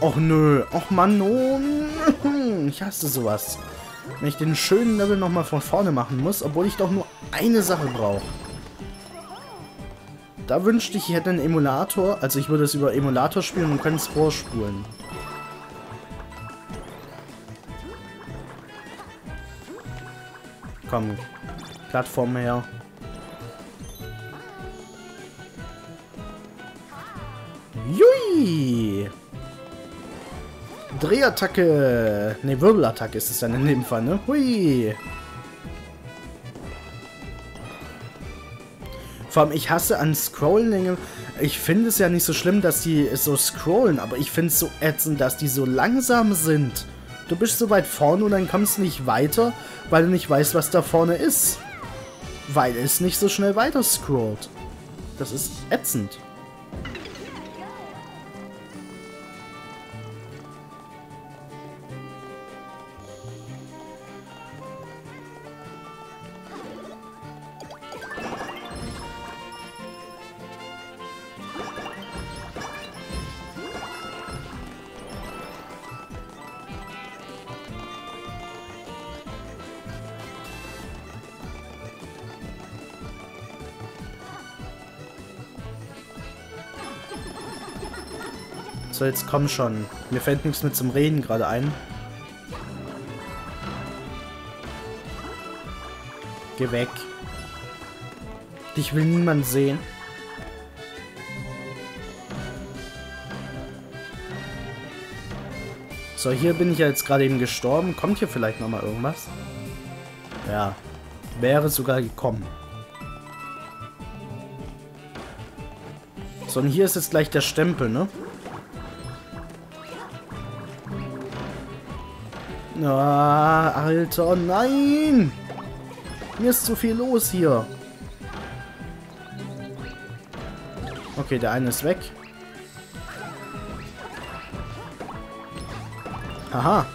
Och nö. Och Mann, oh. Ich hasse sowas. Wenn ich den schönen Level nochmal von vorne machen muss, obwohl ich doch nur eine Sache brauche. Da wünschte ich, ich hätte einen Emulator. Also ich würde es über Emulator spielen und könnte es vorspulen. Komm, Plattform her. Drehattacke! Ne, Wirbelattacke ist es dann in dem Fall, ne? Hui! Vor allem, ich hasse an Scrolling. Ich finde es ja nicht so schlimm, dass die so scrollen, aber ich finde es so ätzend, dass die so langsam sind. Du bist so weit vorne und dann kommst du nicht weiter, weil du nicht weißt, was da vorne ist. Weil es nicht so schnell weiter scrollt. Das ist ätzend. So, jetzt komm schon. Mir fällt nichts mit zum Reden gerade ein. Geh weg. Dich will niemand sehen. So, hier bin ich ja jetzt gerade eben gestorben. Kommt hier vielleicht nochmal irgendwas? Ja. Wäre sogar gekommen. So, und hier ist jetzt gleich der Stempel, ne? Ah, Alter, nein! Mir ist zu viel los hier. Okay, der eine ist weg. Aha.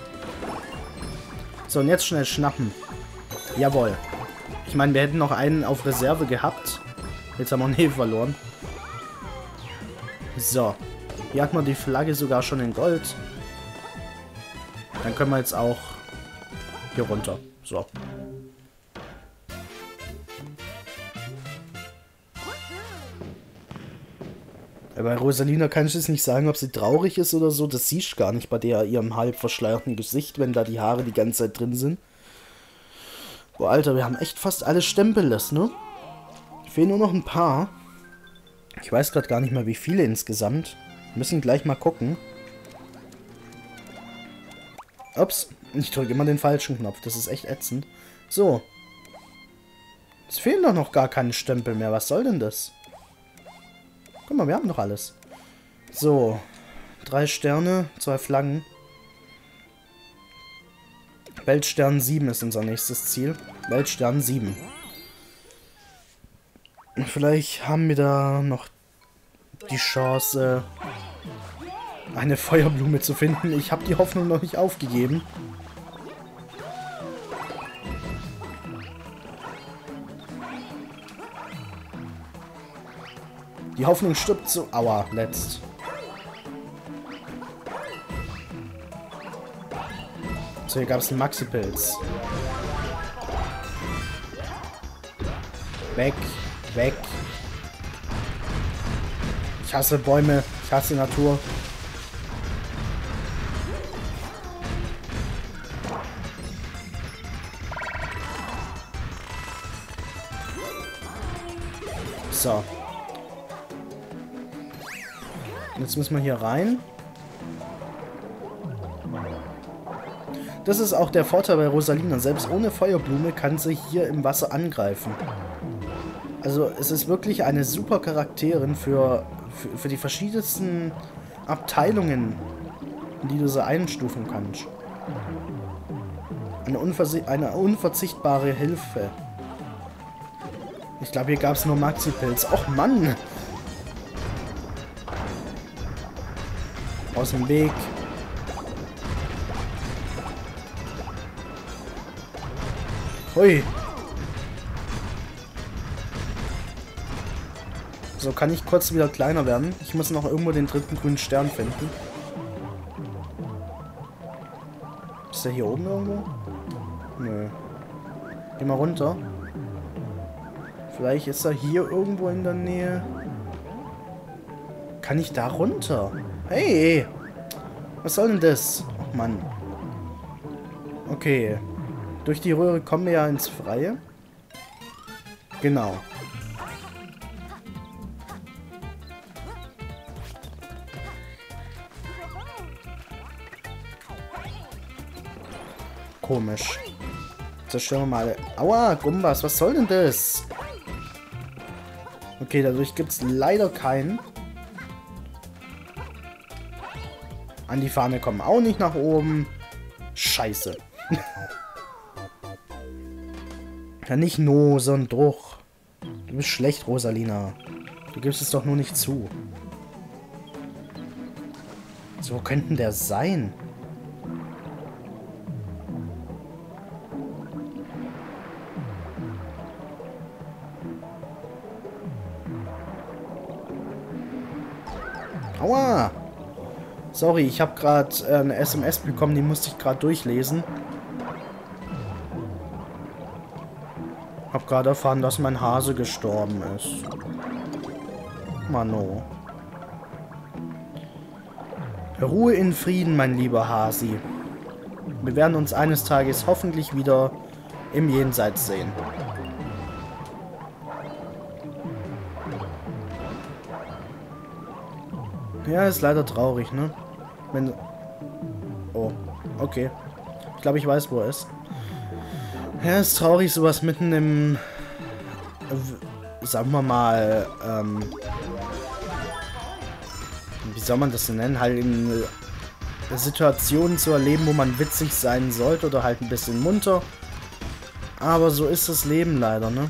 So, und jetzt schnell schnappen. Jawohl. Ich meine, wir hätten noch einen auf Reserve gehabt. Jetzt haben wir einen Hefe verloren. So. Hier hat man die Flagge sogar schon in Gold. Dann können wir jetzt auch hier runter. So. Bei Rosalina kann ich jetzt nicht sagen, ob sie traurig ist oder so. Das siehst du gar nicht bei der ihrem halb verschleierten Gesicht, wenn da die Haare die ganze Zeit drin sind. Boah, Alter, wir haben echt fast alle Stempelles, ne? Fehlen nur noch ein paar. Ich weiß gerade gar nicht mehr, wie viele insgesamt. Wir müssen gleich mal gucken. Ups, ich drücke immer den falschen Knopf. Das ist echt ätzend. So. Es fehlen doch noch gar keine Stempel mehr. Was soll denn das? Guck mal, wir haben doch alles. So. Drei Sterne, zwei Flaggen. Weltstern 7 ist unser nächstes Ziel. Weltstern 7. Vielleicht haben wir da noch die Chance, eine Feuerblume zu finden. Ich habe die Hoffnung noch nicht aufgegeben. Die Hoffnung stirbt so... Aua, letzt. So, hier gab es einen Maxi-Pilz. Weg, weg. Ich hasse Bäume, ich hasse Natur. So. Jetzt müssen wir hier rein. Das ist auch der Vorteil bei Rosalina. Selbst ohne Feuerblume kann sie hier im Wasser angreifen. Also es ist wirklich eine super Charakterin für, für, für die verschiedensten Abteilungen, in die du sie einstufen kannst. Eine, eine unverzichtbare Hilfe. Ich glaube, hier gab es nur Maxi-Pilz. Och, Mann! Aus dem Weg. Hui. So, kann ich kurz wieder kleiner werden. Ich muss noch irgendwo den dritten grünen Stern finden. Ist der hier oben irgendwo? Nö. Geh mal runter. Vielleicht ist er hier irgendwo in der Nähe. Kann ich da runter? Hey! Was soll denn das? Ach Mann. Okay. Durch die Röhre kommen wir ja ins Freie. Genau. Komisch. Zerstören wir mal. Aua, Gumbas, was soll denn das? Okay, dadurch gibt es leider keinen. An die Fahne kommen auch nicht nach oben. Scheiße. ja, nicht no, sondern Druch. Du bist schlecht, Rosalina. Du gibst es doch nur nicht zu. So, wo könnte der sein? Sorry, ich habe gerade äh, eine SMS bekommen, die musste ich gerade durchlesen. Hab gerade erfahren, dass mein Hase gestorben ist. Mano. Ruhe in Frieden, mein lieber Hasi. Wir werden uns eines Tages hoffentlich wieder im Jenseits sehen. Ja, ist leider traurig, ne? Wenn... Oh, okay. Ich glaube, ich weiß, wo er ist. Ja, ist traurig, sowas mitten im... Sagen wir mal, ähm... Wie soll man das denn nennen? Halt in Situationen zu erleben, wo man witzig sein sollte oder halt ein bisschen munter. Aber so ist das Leben leider, ne?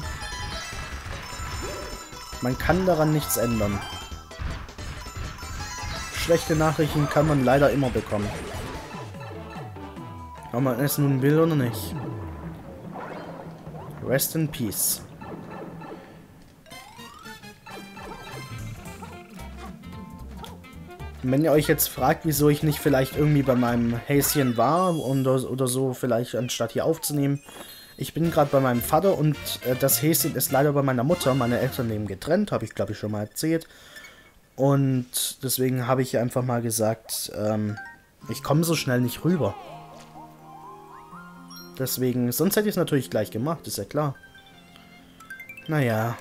Man kann daran nichts ändern. Schlechte Nachrichten kann man leider immer bekommen. Ob man es nun will oder nicht. Rest in Peace. wenn ihr euch jetzt fragt, wieso ich nicht vielleicht irgendwie bei meinem Häschen war oder, oder so, vielleicht anstatt hier aufzunehmen. Ich bin gerade bei meinem Vater und äh, das Häschen ist leider bei meiner Mutter. Meine Eltern leben getrennt, habe ich glaube ich schon mal erzählt. Und deswegen habe ich einfach mal gesagt, ähm, ich komme so schnell nicht rüber. Deswegen, sonst hätte ich es natürlich gleich gemacht, ist ja klar. Naja.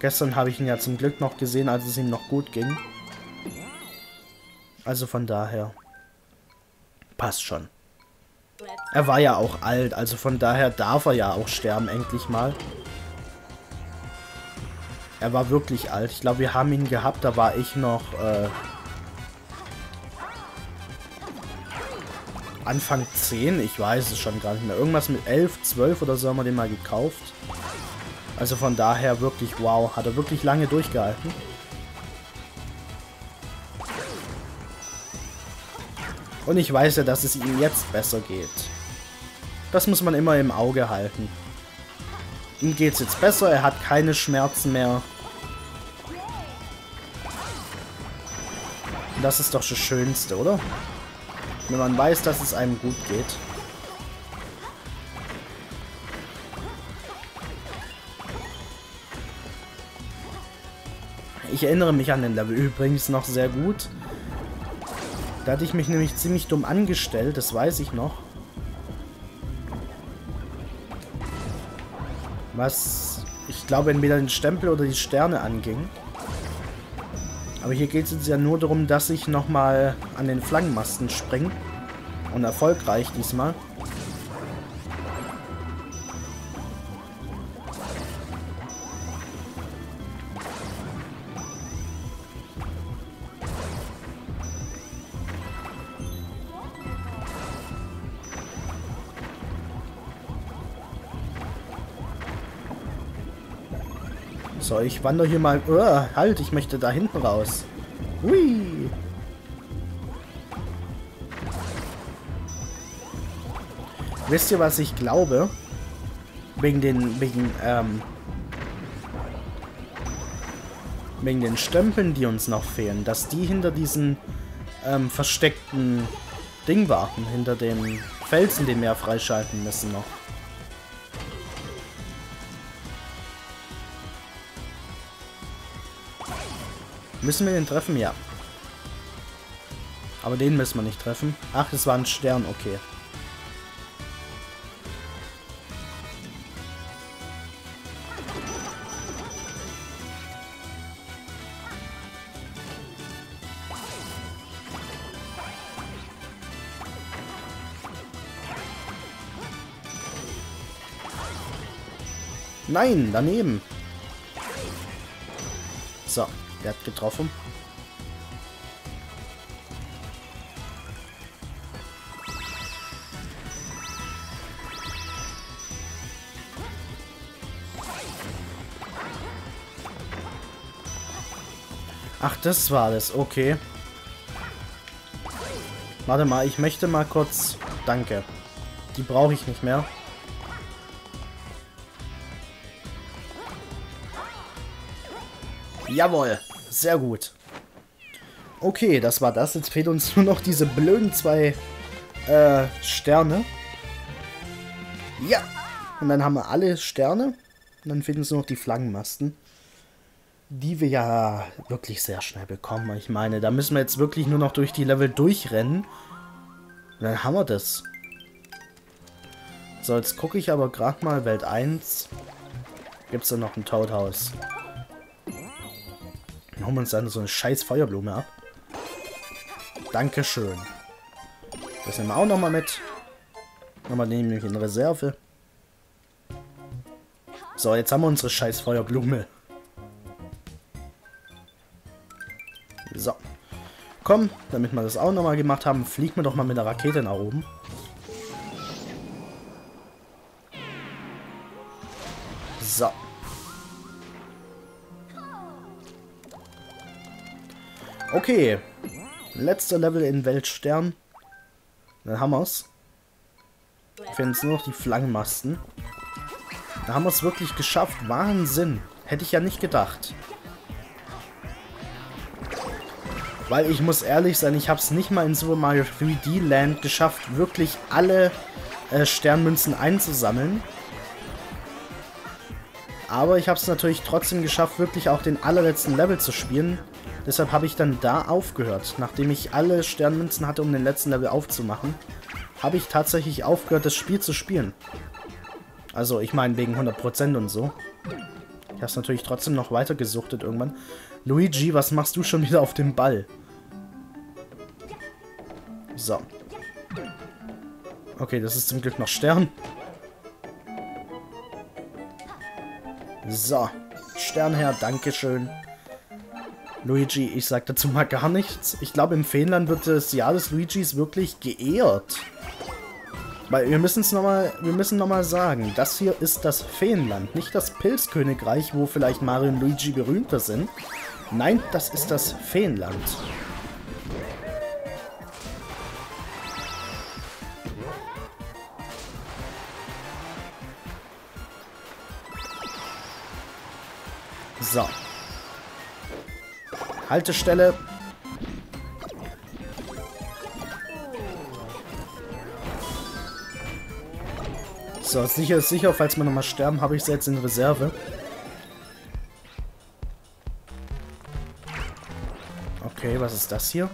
Gestern habe ich ihn ja zum Glück noch gesehen, als es ihm noch gut ging. Also von daher. Passt schon. Er war ja auch alt, also von daher darf er ja auch sterben, endlich mal. Er war wirklich alt. Ich glaube, wir haben ihn gehabt, da war ich noch äh, Anfang 10. Ich weiß es schon gar nicht mehr. Irgendwas mit 11, 12 oder so haben wir den mal gekauft. Also von daher wirklich, wow, hat er wirklich lange durchgehalten. Und ich weiß ja, dass es ihm jetzt besser geht. Das muss man immer im Auge halten. Ihm geht es jetzt besser, er hat keine Schmerzen mehr. Das ist doch das Schönste, oder? Wenn man weiß, dass es einem gut geht. Ich erinnere mich an den Level übrigens noch sehr gut. Da hatte ich mich nämlich ziemlich dumm angestellt, das weiß ich noch. Was, ich glaube, entweder den Stempel oder die Sterne anging. Aber hier geht es jetzt ja nur darum, dass ich nochmal an den Flaggenmasten springe. Und erfolgreich diesmal. So, ich wandere hier mal... Oh, halt, ich möchte da hinten raus. Hui. Wisst ihr, was ich glaube? Wegen den... Wegen, ähm... Wegen den Stempeln, die uns noch fehlen. Dass die hinter diesen ähm, versteckten Ding warten. Hinter dem Felsen, den wir freischalten müssen noch. Müssen wir den treffen? Ja. Aber den müssen wir nicht treffen. Ach, das war ein Stern, okay. Nein, daneben. So, der hat getroffen. Ach, das war das. Okay. Warte mal, ich möchte mal kurz... Danke. Die brauche ich nicht mehr. Jawohl. Sehr gut. Okay, das war das. Jetzt fehlt uns nur noch diese blöden zwei äh, Sterne. Ja. Und dann haben wir alle Sterne. Und dann fehlen uns nur noch die Flaggenmasten. Die wir ja wirklich sehr schnell bekommen. Ich meine, da müssen wir jetzt wirklich nur noch durch die Level durchrennen. Und dann haben wir das. So, jetzt gucke ich aber gerade mal Welt 1. Gibt es da noch ein Toadhaus? Dann hauen wir uns dann so eine scheiß Feuerblume ab. Dankeschön. Das nehmen wir auch nochmal mit. Nochmal nämlich in Reserve. So, jetzt haben wir unsere scheiß Feuerblume. So. Komm, damit wir das auch nochmal gemacht haben, fliegen wir doch mal mit der Rakete nach oben. So. Okay. Letzter Level in Weltstern. Dann haben wir's. Fehlen uns nur noch die Flaggenmasten. Da haben wir es wirklich geschafft. Wahnsinn. Hätte ich ja nicht gedacht. Weil ich muss ehrlich sein, ich habe es nicht mal in Super Mario 3D Land geschafft, wirklich alle äh, Sternmünzen einzusammeln. Aber ich habe es natürlich trotzdem geschafft, wirklich auch den allerletzten Level zu spielen. Deshalb habe ich dann da aufgehört. Nachdem ich alle Sternmünzen hatte, um den letzten Level aufzumachen, habe ich tatsächlich aufgehört, das Spiel zu spielen. Also, ich meine wegen 100% und so. Ich habe es natürlich trotzdem noch weiter gesuchtet irgendwann. Luigi, was machst du schon wieder auf dem Ball? So. Okay, das ist zum Glück noch Stern. So. Sternherr, Dankeschön. Luigi, ich sag dazu mal gar nichts. Ich glaube, im Feenland wird das Jahr des Luigis wirklich geehrt. Weil wir müssen es nochmal, wir müssen nochmal sagen, das hier ist das Feenland, nicht das Pilzkönigreich, wo vielleicht Mario und Luigi berühmter sind. Nein, das ist das Feenland. So. Haltestelle. So, sicher ist sicher, falls wir nochmal sterben, habe ich sie jetzt in Reserve. Okay, was ist das hier?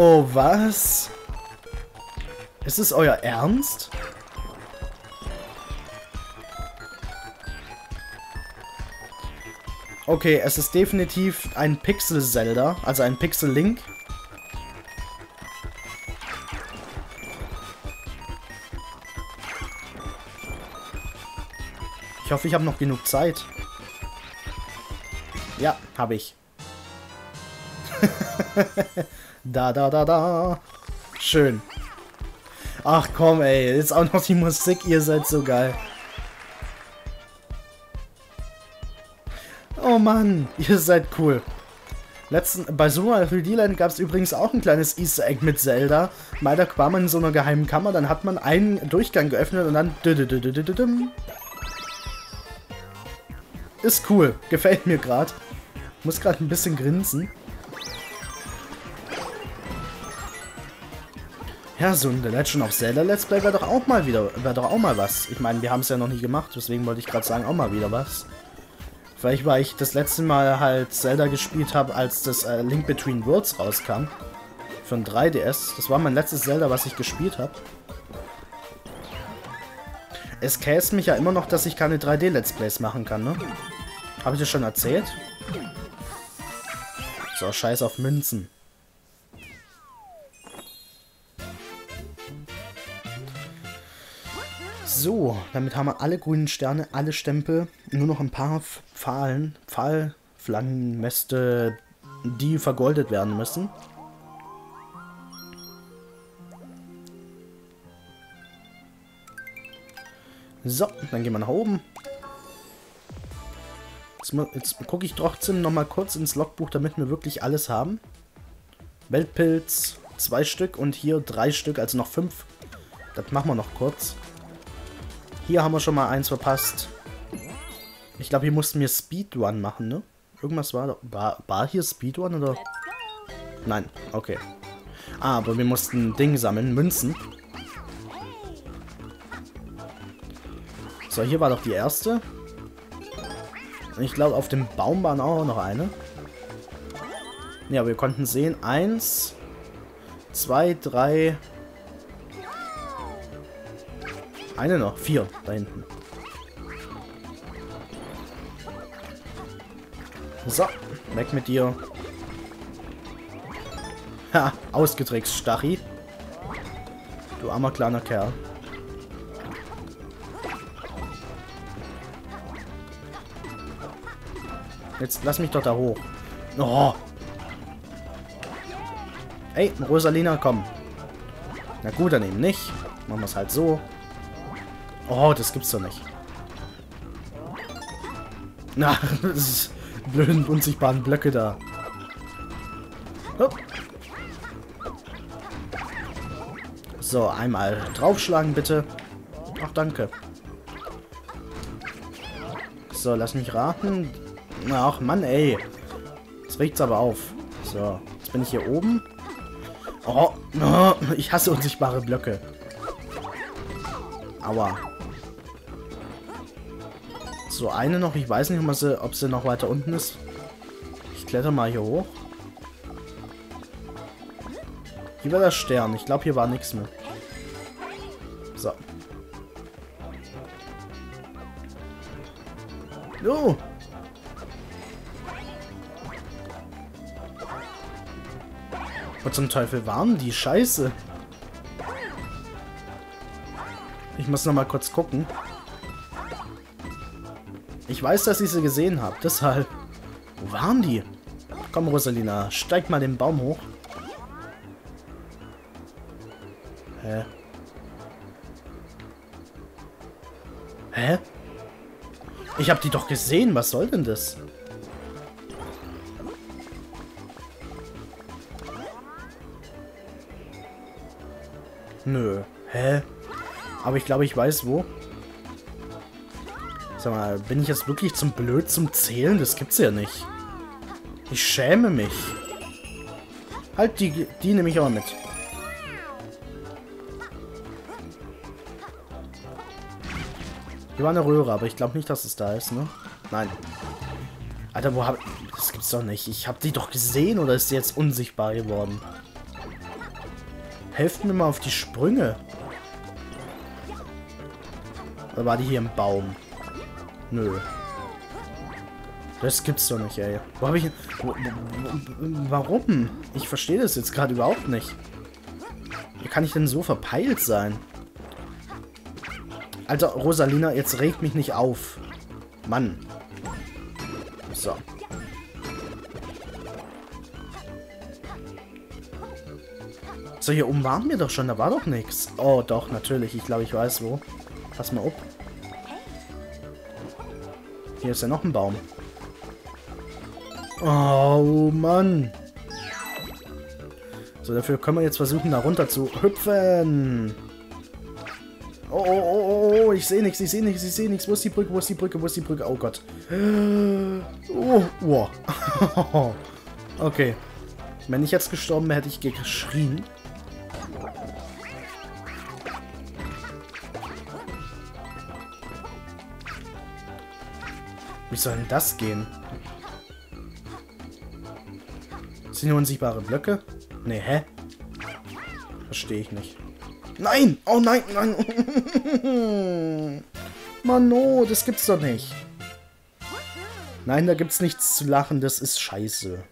Oh, was? Ist es euer Ernst? Okay, es ist definitiv ein Pixel-Zelda, also ein Pixel-Link. Ich hoffe, ich habe noch genug Zeit. Ja, habe ich. Da, da, da, da. Schön. Ach komm, ey. Jetzt auch noch die Musik. Ihr seid so geil. Oh Mann, ihr seid cool. Letzten, bei Super 3D Land gab es übrigens auch ein kleines Easter Egg mit Zelda. Mal da war man in so einer geheimen Kammer, dann hat man einen Durchgang geöffnet und dann... ist cool. Gefällt mir gerade. Muss gerade ein bisschen grinsen. Ja, so ein The Legend of Zelda Let's Play wäre doch auch mal wieder, wäre doch auch mal was. Ich meine, wir haben es ja noch nie gemacht, deswegen wollte ich gerade sagen, auch mal wieder was. Vielleicht, weil ich das letzte Mal halt Zelda gespielt habe, als das äh, Link Between Worlds rauskam. Für ein 3DS. Das war mein letztes Zelda, was ich gespielt habe. Es käst mich ja immer noch, dass ich keine 3D-Let's Plays machen kann, ne? Habe ich das schon erzählt? So, scheiß auf Münzen. So, damit haben wir alle grünen Sterne, alle Stempel. Nur noch ein paar Pfahlen, Pfahlflangenmäste, die vergoldet werden müssen. So, dann gehen wir nach oben. Jetzt, jetzt gucke ich trotzdem noch mal kurz ins Logbuch, damit wir wirklich alles haben. Weltpilz, zwei Stück und hier drei Stück, also noch fünf. Das machen wir noch kurz. Hier haben wir schon mal eins verpasst. Ich glaube, hier mussten wir Speedrun machen, ne? Irgendwas war da. War, war hier Speedrun oder? Nein, okay. Ah, aber wir mussten Ding sammeln, Münzen. So, hier war doch die erste. Und ich glaube, auf dem Baum waren auch noch eine. Ja, wir konnten sehen, eins, zwei, drei, eine noch. Vier. Da hinten. So. Weg mit dir. Ha. Ausgetrickst, Stachi. Du armer kleiner Kerl. Jetzt lass mich doch da hoch. Oh. Ey, Rosalina, komm. Na gut, dann eben nicht. Machen wir es halt so. Oh, das gibt's doch nicht. Na, das ist blöden, unsichtbaren Blöcke da. Hopp. So, einmal draufschlagen, bitte. Ach, danke. So, lass mich raten. Ach, Mann, ey. Jetzt riecht's aber auf. So, jetzt bin ich hier oben. Oh, oh ich hasse unsichtbare Blöcke. Aua. So, eine noch. Ich weiß nicht, ob sie, ob sie noch weiter unten ist. Ich kletter mal hier hoch. Hier war der Stern. Ich glaube, hier war nichts mehr. So. Oh! Was zum Teufel waren die? Scheiße. Ich muss noch mal kurz gucken. Ich weiß, dass ich sie gesehen habe. Deshalb. Wo waren die? Komm, Rosalina. Steig mal den Baum hoch. Hä? Hä? Ich habe die doch gesehen. Was soll denn das? Nö. Hä? Aber ich glaube, ich weiß wo. Sag mal, bin ich jetzt wirklich zum Blöd zum Zählen? Das gibt's ja nicht. Ich schäme mich. Halt, die, die nehme ich aber mit. Hier war eine Röhre, aber ich glaube nicht, dass es da ist, ne? Nein. Alter, wo hab... Das gibt's doch nicht. Ich habe die doch gesehen oder ist sie jetzt unsichtbar geworden? Helft mir mal auf die Sprünge. Oder war die hier im Baum? Nö. Das gibt's doch nicht, ey. Wo habe ich... Wo, wo, warum? Ich verstehe das jetzt gerade überhaupt nicht. Wie kann ich denn so verpeilt sein? Alter, Rosalina, jetzt regt mich nicht auf. Mann. So. So, hier oben waren wir doch schon. Da war doch nichts. Oh, doch, natürlich. Ich glaube, ich weiß wo. Pass mal auf. Hier ist ja noch ein Baum. Oh, Mann. So, dafür können wir jetzt versuchen, da runter zu hüpfen. Oh, oh, oh, oh, ich sehe nichts, ich sehe nichts, ich sehe nichts. Wo ist die Brücke, wo ist die Brücke, wo ist die Brücke? Oh Gott. Oh, wow. okay. Wenn ich jetzt gestorben wäre, hätte ich geschrien. Soll denn das gehen? Sind hier unsichtbare Blöcke? Nee, hä? Verstehe ich nicht. Nein! Oh nein, nein! Mano, das gibt's doch nicht. Nein, da gibt's nichts zu lachen, das ist scheiße.